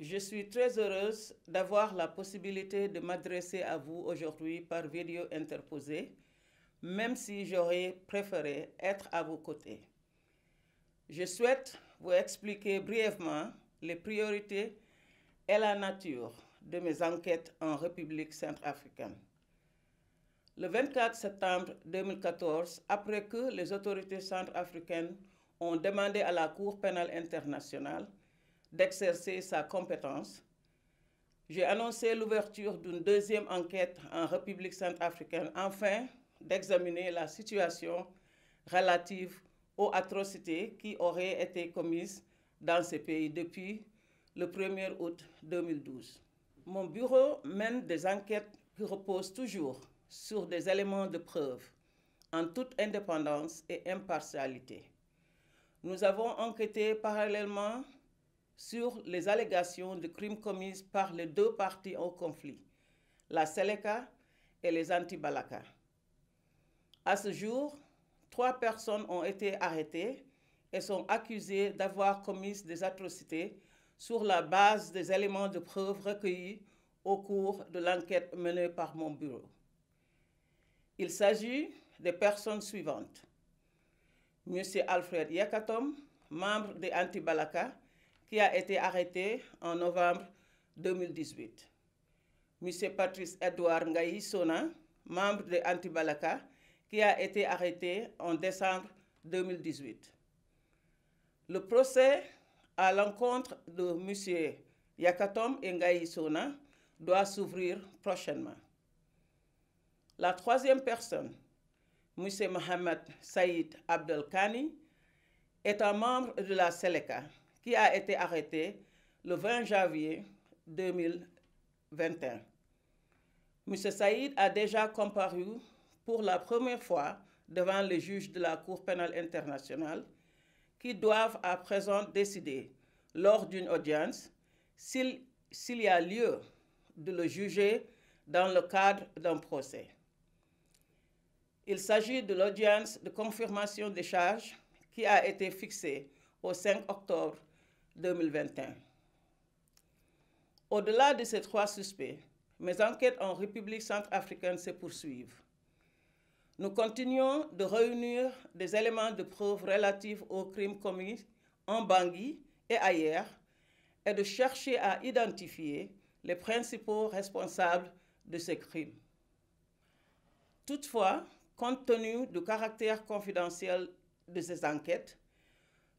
Je suis très heureuse d'avoir la possibilité de m'adresser à vous aujourd'hui par vidéo interposée, même si j'aurais préféré être à vos côtés. Je souhaite vous expliquer brièvement les priorités et la nature de mes enquêtes en République centrafricaine. Le 24 septembre 2014, après que les autorités centrafricaines ont demandé à la Cour pénale internationale d'exercer sa compétence, j'ai annoncé l'ouverture d'une deuxième enquête en République centrafricaine afin d'examiner la situation relative aux atrocités qui auraient été commises dans ce pays depuis le 1er août 2012. Mon bureau mène des enquêtes qui reposent toujours sur des éléments de preuve en toute indépendance et impartialité. Nous avons enquêté parallèlement sur les allégations de crimes commis par les deux parties au conflit, la Seleka et les Anti-Balaka. À ce jour, trois personnes ont été arrêtées et sont accusées d'avoir commis des atrocités sur la base des éléments de preuve recueillis au cours de l'enquête menée par mon bureau. Il s'agit des personnes suivantes. M. Alfred Yakatom, membre de Anti-Balaka, qui a été arrêté en novembre 2018. M. Patrice Edouard Ngaï Sona, membre de Anti-Balaka, qui a été arrêté en décembre 2018. Le procès à l'encontre de M. Yakatom Ngaï Sona doit s'ouvrir prochainement. La troisième personne, M. Mohamed Saïd Abdelkani, est un membre de la Seleka qui a été arrêté le 20 janvier 2021. M. Saïd a déjà comparu pour la première fois devant les juges de la Cour pénale internationale qui doivent à présent décider, lors d'une audience, s'il y a lieu de le juger dans le cadre d'un procès. Il s'agit de l'audience de confirmation des charges qui a été fixée au 5 octobre 2021. Au-delà de ces trois suspects, mes enquêtes en République centrafricaine se poursuivent. Nous continuons de réunir des éléments de preuve relatifs aux crimes commis en Bangui et ailleurs et de chercher à identifier les principaux responsables de ces crimes. Toutefois, compte tenu du caractère confidentiel de ces enquêtes,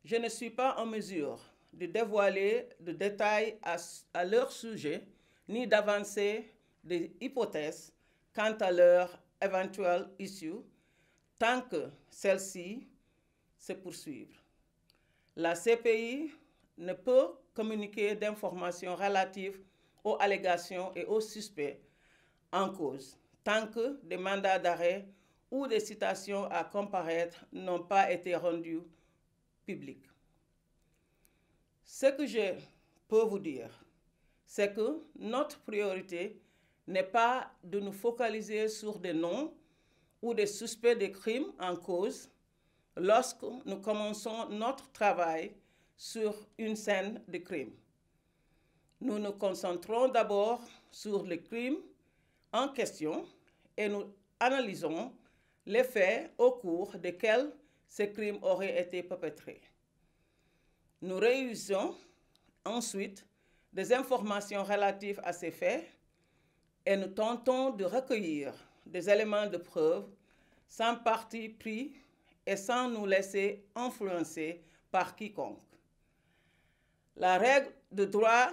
je ne suis pas en mesure de dévoiler de détails à, à leur sujet ni d'avancer des hypothèses quant à leur éventuelle issue tant que celles-ci se poursuivent. La CPI ne peut communiquer d'informations relatives aux allégations et aux suspects en cause tant que des mandats d'arrêt ou des citations à comparaître n'ont pas été rendus publics. Ce que je peux vous dire, c'est que notre priorité n'est pas de nous focaliser sur des noms ou des suspects de crimes en cause lorsque nous commençons notre travail sur une scène de crime. Nous nous concentrons d'abord sur les crimes en question et nous analysons les faits au cours desquels ces crimes auraient été perpétrés. Nous réunissons ensuite des informations relatives à ces faits et nous tentons de recueillir des éléments de preuve sans parti pris et sans nous laisser influencer par quiconque. La règle de droit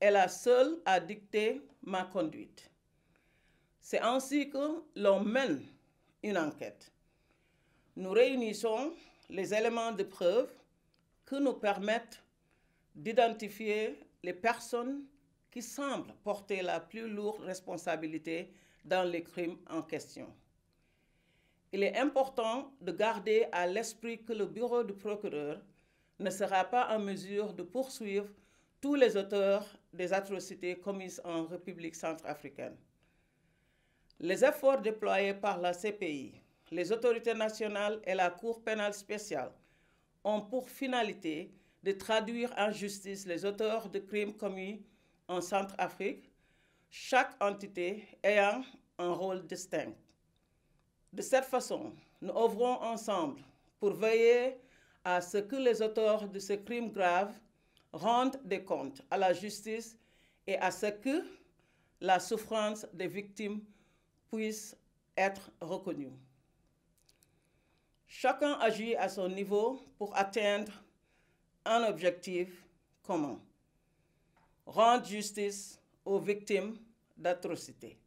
est la seule à dicter ma conduite. C'est ainsi que l'on mène une enquête. Nous réunissons les éléments de preuve qui nous permettent d'identifier les personnes qui semblent porter la plus lourde responsabilité dans les crimes en question. Il est important de garder à l'esprit que le bureau du procureur ne sera pas en mesure de poursuivre tous les auteurs des atrocités commises en République centrafricaine. Les efforts déployés par la CPI, les autorités nationales et la Cour pénale spéciale ont pour finalité de traduire en justice les auteurs de crimes commis en Centrafrique, chaque entité ayant un rôle distinct. De cette façon, nous œuvrons ensemble pour veiller à ce que les auteurs de ces crimes graves rendent des comptes à la justice et à ce que la souffrance des victimes puisse être reconnue. Chacun agit à son niveau pour atteindre un objectif commun. Rendre justice aux victimes d'atrocités.